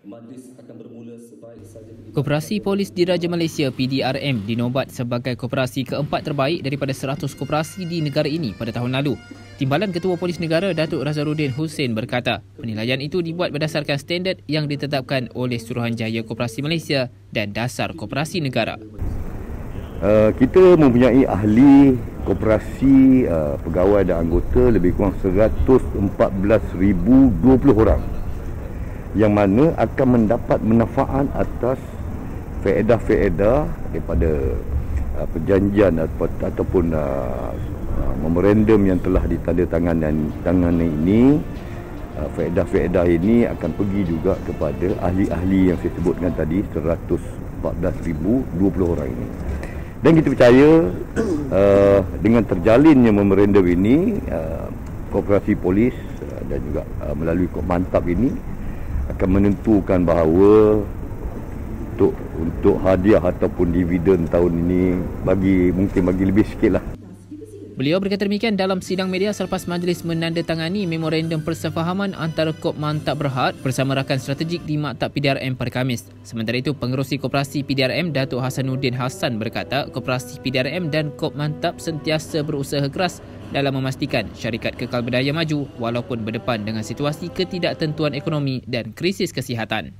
majlis akan bermula sebaik saja Koperasi Polis Diraja Malaysia PDRM dinobat sebagai koperasi keempat terbaik daripada 100 koperasi di negara ini pada tahun lalu. Timbalan Ketua Polis Negara Datuk Razarudin Hussein berkata, penilaian itu dibuat berdasarkan standard yang ditetapkan oleh Suruhanjaya Koperasi Malaysia dan Dasar Koperasi Negara. Uh, kita mempunyai ahli koperasi uh, pegawai dan anggota lebih kurang 114,020 orang yang mana akan mendapat manfaat atas faedah-faedah daripada uh, perjanjian atau, ataupun uh, uh, memorandum yang telah ditandatangani tangani ini. Uh, faedah-faedah ini akan pergi juga kepada ahli-ahli yang saya sebutkan tadi 114,020 orang ini. Dan kita percaya uh, dengan terjalinnya memorandum ini uh, koperasi polis uh, dan juga uh, melalui kod mantap ini akan menentukan bahawa untuk untuk hadiah ataupun dividen tahun ini bagi mungkin bagi lebih sikit lah. Beliau berkata demikian dalam sidang media selepas majlis menandatangani memorandum persefahaman antara Kop Mantap Berhad bersama rakan strategik di Maktab PDRM pada Kamis. Sementara itu, pengerusi Koperasi PDRM Datuk Hasanuddin Hassan berkata Koperasi PDRM dan Kop Mantap sentiasa berusaha keras dalam memastikan syarikat kekal berdaya maju walaupun berdepan dengan situasi ketidaktentuan ekonomi dan krisis kesihatan.